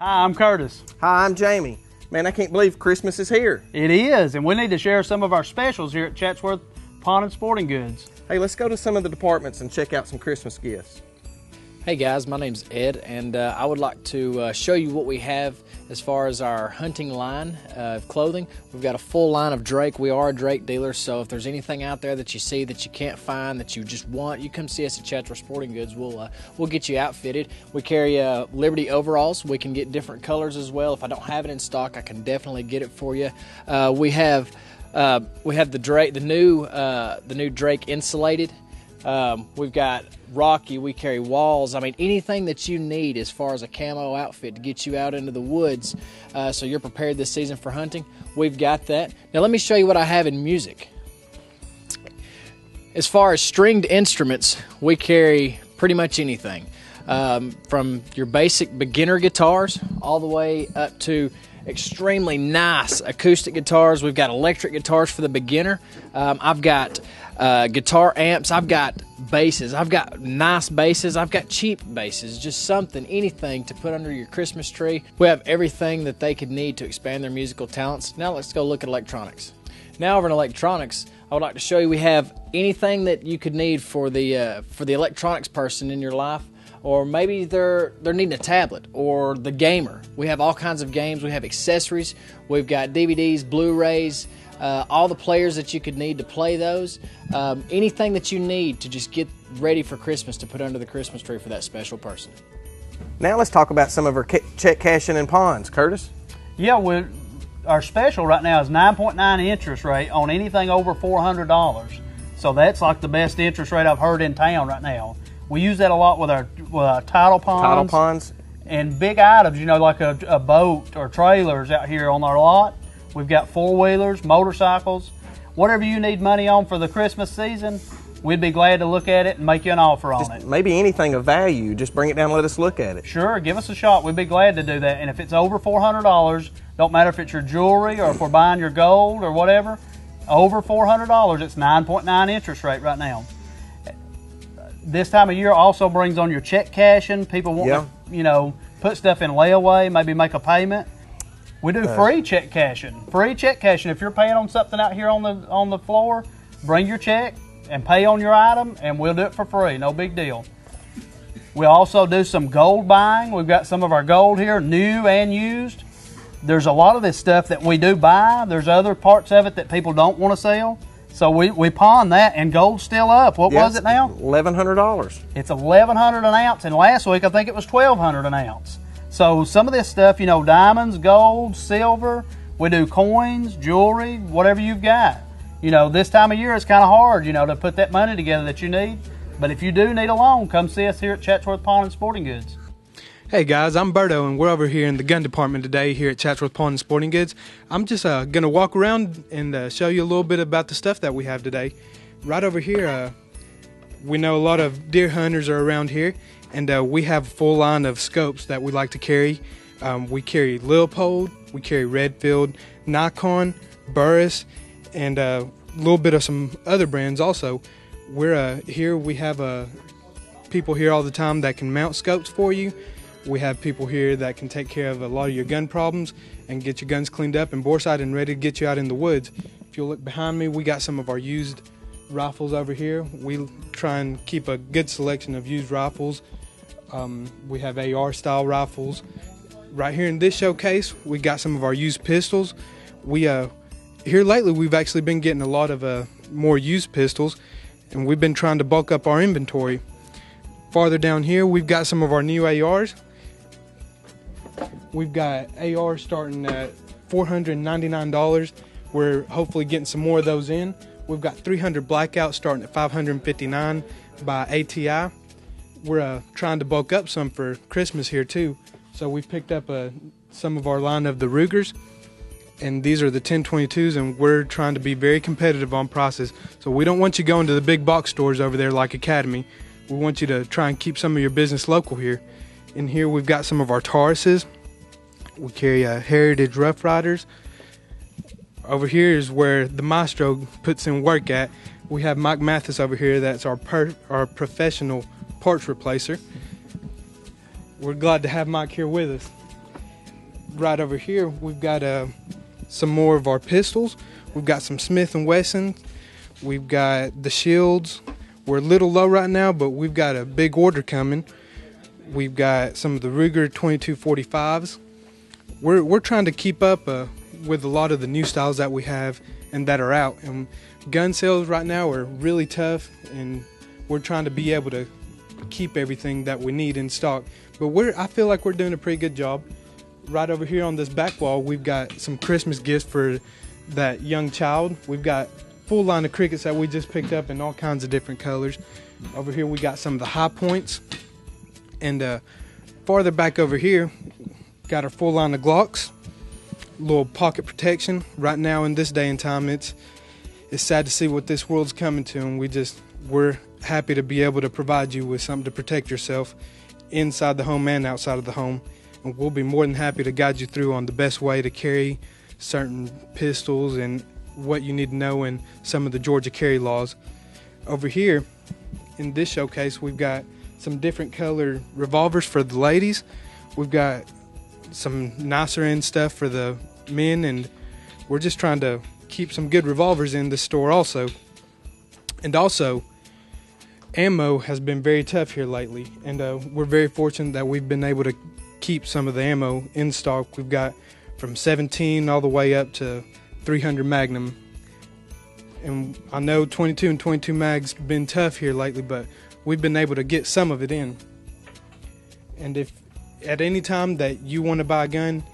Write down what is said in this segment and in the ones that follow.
Hi, I'm Curtis. Hi, I'm Jamie. Man, I can't believe Christmas is here. It is, and we need to share some of our specials here at Chatsworth Pawn and Sporting Goods. Hey, let's go to some of the departments and check out some Christmas gifts. Hey guys, my name's Ed, and uh, I would like to uh, show you what we have as far as our hunting line uh, of clothing. We've got a full line of Drake. We are a Drake dealer, so if there's anything out there that you see that you can't find that you just want, you come see us at Chatsworth Sporting Goods. We'll uh, we'll get you outfitted. We carry uh, Liberty overalls. We can get different colors as well. If I don't have it in stock, I can definitely get it for you. Uh, we have we have the Drake, the new the new Drake insulated. Um, we've got Rocky, we carry walls. I mean, anything that you need as far as a camo outfit to get you out into the woods uh, so you're prepared this season for hunting, we've got that. Now, let me show you what I have in music. As far as stringed instruments, we carry pretty much anything um, from your basic beginner guitars all the way up to extremely nice acoustic guitars. We've got electric guitars for the beginner. Um, I've got uh, guitar amps. I've got basses. I've got nice basses. I've got cheap basses. Just something, anything to put under your Christmas tree. We have everything that they could need to expand their musical talents. Now let's go look at electronics. Now over in electronics, I would like to show you we have anything that you could need for the uh, for the electronics person in your life or maybe they're they're needing a tablet or the gamer. We have all kinds of games. We have accessories. We've got DVDs, Blu-rays, uh, all the players that you could need to play those. Um, anything that you need to just get ready for Christmas to put under the Christmas tree for that special person. Now let's talk about some of our check cashing and pawns. Curtis? Yeah, we our special right now is 9.9 interest rate on anything over $400. So that's like the best interest rate I've heard in town right now. We use that a lot with our, with our title pawns. Title pawns. And big items, you know, like a, a boat or trailers out here on our lot. We've got four wheelers, motorcycles, whatever you need money on for the Christmas season. We'd be glad to look at it and make you an offer on Just it. maybe anything of value. Just bring it down and let us look at it. Sure, give us a shot. We'd be glad to do that. And if it's over four hundred dollars, don't matter if it's your jewelry or if we're buying your gold or whatever, over four hundred dollars, it's nine point nine interest rate right now. This time of year also brings on your check cashing. People want Yeah. to, you know, put stuff in layaway, maybe make a payment. We do uh, free check cashing. Free check cashing. If you're paying on something out here on the on the floor, bring your check and pay on your item, and we'll do it for free. No big deal. We also do some gold buying. We've got some of our gold here, new and used. There's a lot of this stuff that we do buy. There's other parts of it that people don't want to sell. So we, we pawn that, and gold's still up. What was it now? Eleven hundred dollars. It's eleven hundred an ounce, and last week I think it was twelve hundred an ounce. So some of this stuff, you know, diamonds, gold, silver. We do coins, jewelry, whatever you've got. You know, this time of year it's kind of hard, you know, to put that money together that you need. But if you do need a loan, come see us here at Chatsworth Pawn and Sporting Goods. Hey guys, I'm Berto, and we're over here in the gun department today here at Chatsworth Pawn and Sporting Goods. I'm just uh, gonna walk around and uh, show you a little bit about the stuff that we have today. Right over here, uh, we know a lot of deer hunters are around here, and uh, we have a full line of scopes that we like to carry. Um, we carry Leupold, we carry Redfield, Nikon, Burris, and uh, a little bit of some other brands also. We're uh, here. We have uh, people here all the time that can mount scopes for you. We have people here that can take care of a lot of your gun problems and get your guns cleaned up and bore sight and ready to get you out in the woods. If you look behind me, we got some of our used rifles over here. We try and keep a good selection of used rifles. Um, we have AR style rifles. Right here in this showcase, we got some of our used pistols. We uh, here lately we've actually been getting a lot of uh, more used pistols, and we've been trying to bulk up our inventory. Farther down here, we've got some of our new ARs. We've got AR starting at $499. We're hopefully getting some more of those in. We've got 300 blackouts starting at 559 by ATI. We're uh, trying to bulk up some for Christmas here too. So we've picked up uh, some of our line of the Rugers, and these are the 1022s, and we're trying to be very competitive on prices. So we don't want you going to the big box stores over there like Academy. We want you to try and keep some of your business local here. In here, we've got some of our Tauruses. We carry uh, Heritage Rough Riders. Over here is where the maestro puts in work at. We have Mike Mathis over here. That's our per, our professional parts replacer. We're glad to have Mike here with us. right over here, we've got uh, some more of our pistols. We've got some Smith and Wesson. We've got the shields. We're a little low right now, but we've got a big order coming. We've got some of the Ruger 2245s. We're we're trying to keep up uh, with a lot of the new styles that we have and that are out. And gun sales right now are really tough, and we're trying to be able to keep everything that we need in stock. But we're I feel like we're doing a pretty good job. Right over here on this back wall, we've got some Christmas gifts for that young child. We've got full line of crickets that we just picked up in all kinds of different colors. Over here, we got some of the high points, and uh, farther back over here, got our full line of Glocks. Little pocket protection. Right now, in this day and time, it's it's sad to see what this world's coming to, and we just we're happy to be able to provide you with something to protect yourself inside the home and outside of the home. And we'll be more than happy to guide you through on the best way to carry certain pistols and what you need to know in some of the Georgia carry laws. Over here in this showcase, we've got some different color revolvers for the ladies. We've got some nicer end stuff for the men, and we're just trying to keep some good revolvers in the store also. And also, ammo has been very tough here lately, and uh, we're very fortunate that we've been able to keep some of the ammo in stock. We've got from 17 all the way up to 300 Magnum. And I know 22 and 22 mags been tough here lately, but we've been able to get some of it in. And if at any time that you want to buy a gun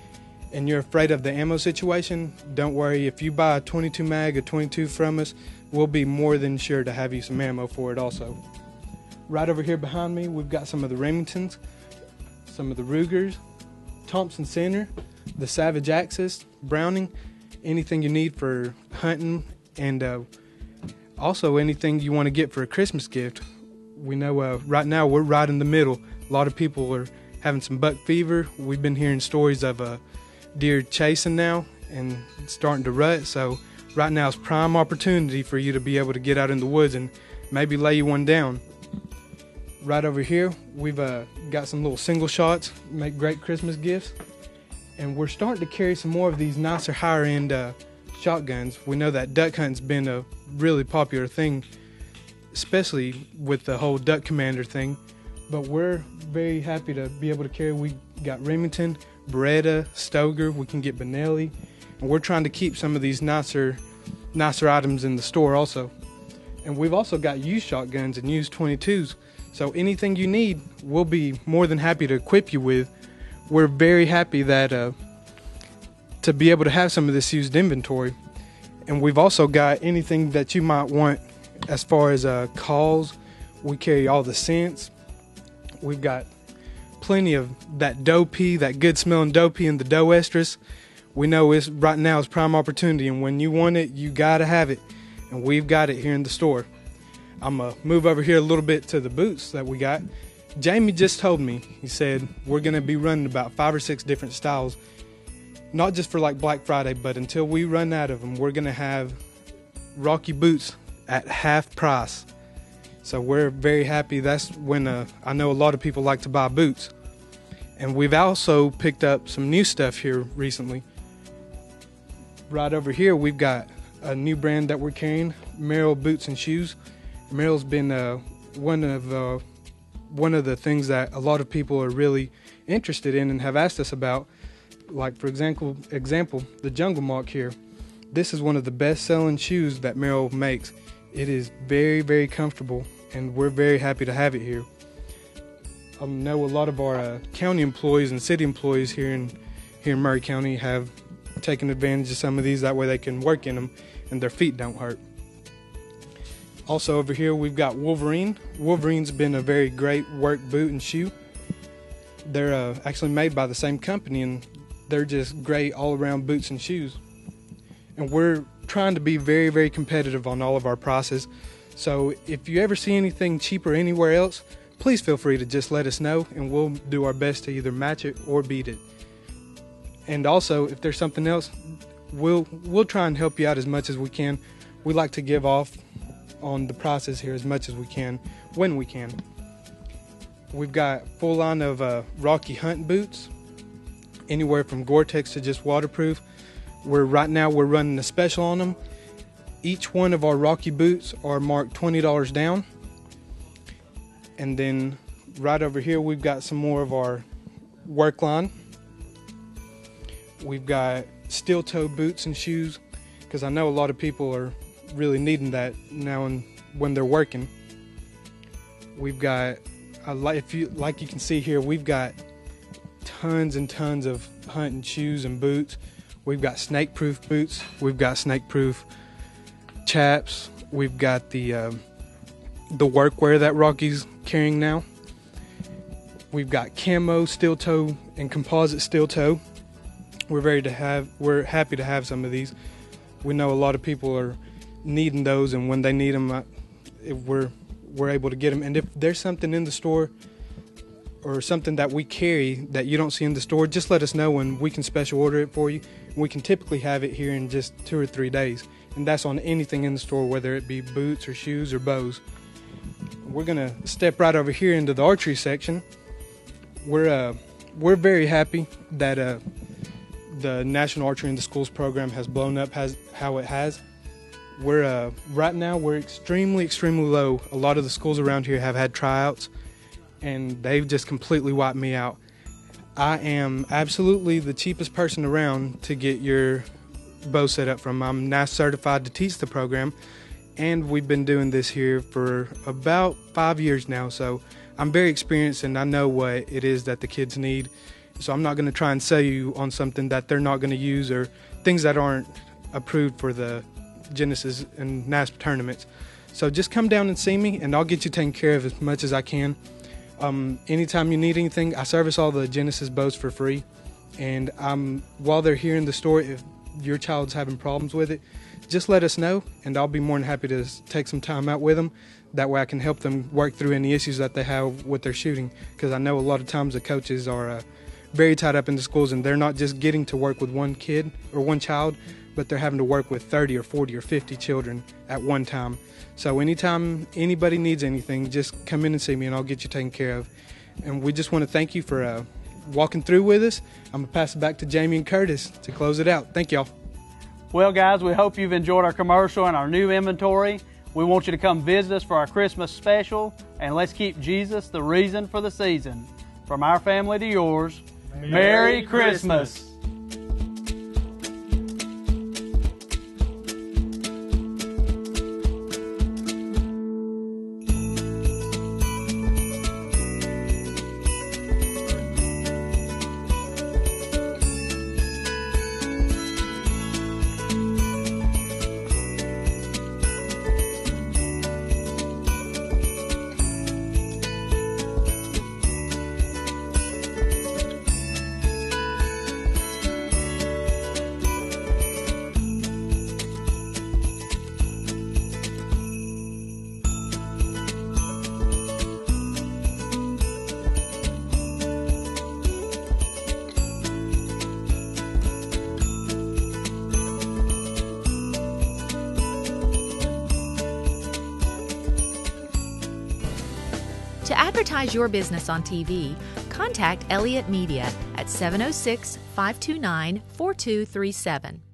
and you're afraid of the ammo situation, don't worry. If you buy a 22 mag or 22 from us, we'll be more than sure to have you some ammo for it also. Right over here behind me, we've got some of the Remingtons, some of the Rugers, Thompson Center, the Savage Axis, Browning, anything you need for hunting, and uh, also anything you want to get for a Christmas gift. We know uh, right now we're right in the middle. A lot of people are having some buck fever. We've been hearing stories of uh, deer chasing now and starting to rut. So right now is prime opportunity for you to be able to get out in the woods and maybe lay you one down. Right over here, we've uh, got some little single shots, make great Christmas gifts and we're starting to carry some more of these nicer higher end uh, shotguns. We know that duck hunting's been a really popular thing, especially with the whole duck commander thing. But we're very happy to be able to carry. We got Remington, Beretta, Stoeger. We can get Benelli, and we're trying to keep some of these nicer, nicer items in the store also. And we've also got used shotguns and used 22s. So anything you need, we'll be more than happy to equip you with we're very happy that uh, to be able to have some of this used inventory. And we've also got anything that you might want as far as uh, calls. We carry all the scents. We've got plenty of that doe pee, that good smelling doe pee in the doe estrus. We know it's right now is prime opportunity, and when you want it, you gotta have it, and we've got it here in the store. I'm gonna move over here a little bit to the boots that we got. Jamie just told me, he said, we're going to be running about five or six different styles, not just for like Black Friday, but until we run out of them, we're going to have Rocky boots at half price. So we're very happy. That's when uh, I know a lot of people like to buy boots. And we've also picked up some new stuff here recently. Right over here, we've got a new brand that we're carrying, Merrell Boots and Shoes. Merrell's been uh, one of uh, one of the things that a lot of people are really interested in and have asked us about. Like for example, example the Jungle Moc here. This is one of the best-selling shoes that Merrell makes. It is very, very comfortable, and we're very happy to have it here. I know a lot of our uh, county employees and city employees here in here in Murray County have taken advantage of some of these. That way, they can work in them, and their feet don't hurt. Also over here we've got Wolverine. Wolverine's been a very great work boot and shoe. They're uh, actually made by the same company and they're just great all around boots and shoes. And we're trying to be very, very competitive on all of our prices. So if you ever see anything cheaper anywhere else, please feel free to just let us know and we'll do our best to either match it or beat it. And also, if there's something else, we'll we'll try and help you out as much as we can. We like to give off on the process here as much as we can when we can. We've got full line of uh, Rocky Hunt boots. anywhere from Gore-Tex to just waterproof. We're right now we're running a special on them. Each one of our Rocky boots are marked twenty dollars down. And then right over here we've got some more of our work line. We've got steel toe boots and shoes because I know a lot of people are really needing that now and when they're working. We've got, if you like you can see here, we've got tons and tons of hunting shoes and boots. We've got snake-proof boots. We've got snake-proof chaps. We've got the um, the workwear that Rocky's carrying now. We've got camo steel toe and composite steel toe. We're very to have we're happy to have some of these. We know a lot of people are needing those, and when they need them, if we're we're able to get them. And if there's something in the store or something that we carry that you don't see in the store, just let us know and we can special order it for you. We can typically have it here in just two or three days, and that's on anything in the store, whether it be boots or shoes or bows. We're gonna step right over here into the archery section. We're uh, we're very happy that uh, the National Archery in the Schools program has blown up has how it has. We're uh, right now we're extremely extremely low. A lot of the schools around here have had tryouts, and they've just completely wiped me out. I am absolutely the cheapest person around to get your bow set up from. I'm NASP certified to teach the program, and we've been doing this here for about five years now. So I'm very experienced, and I know what it is that the kids need. So I'm not going to try and sell you on something that they're not going to use or things that aren't approved for the Genesis and NASP tournaments. So just come down and see me, and I'll get you taken care of as much as I can. Um, anytime you need anything, I service all the Genesis bows for free. And um, while they're here in the store, if your child's having problems with it, just let us know, and I'll be more than happy to take some time out with them. That way, I can help them work through any issues that they have with their shooting. Because I know a lot of times the coaches are uh, very tied up in the schools, and they're not just getting to work with one kid or one child, but they're having to work with 30 or 40 or 50 children at one time. So anytime anybody needs anything, just come in and see me, and I'll get you taken care of. And we just want to thank you for uh, walking through with us. I'm gonna pass it back to Jamie and Curtis to close it out. Thank y'all. Well, guys, we hope you've enjoyed our commercial and our new inventory. We want you to come visit us for our Christmas special, and let's keep Jesus the reason for the season. From our family to yours, Merry, Christmas. Advertise your business on TV, contact Elliott Media at 706 529 4237.